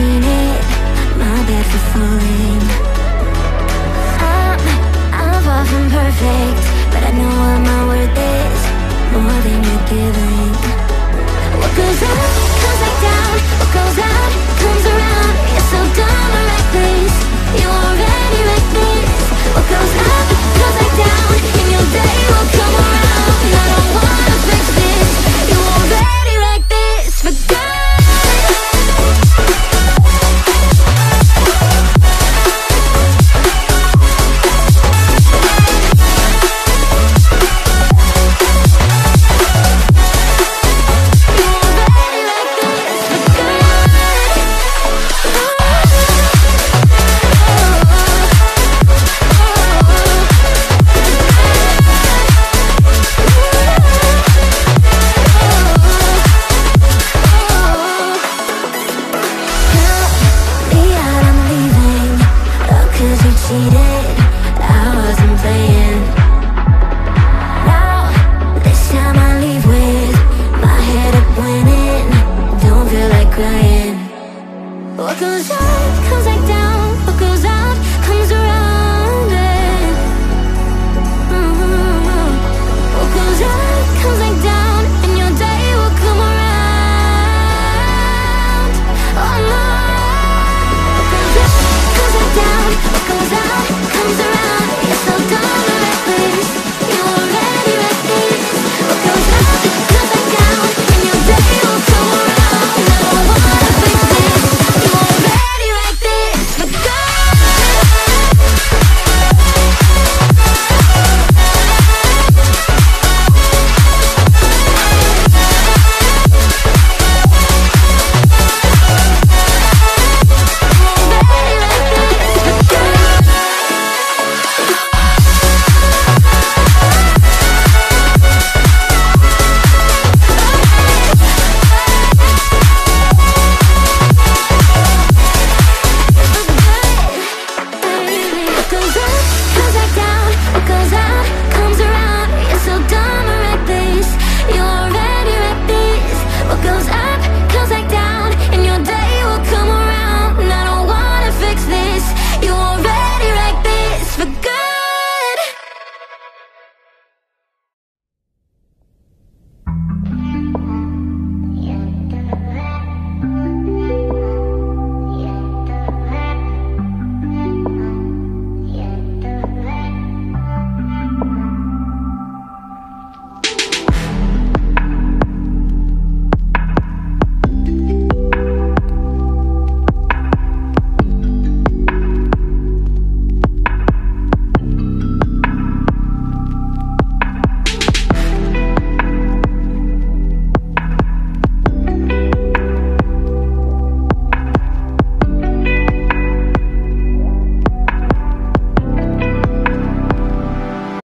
seen. what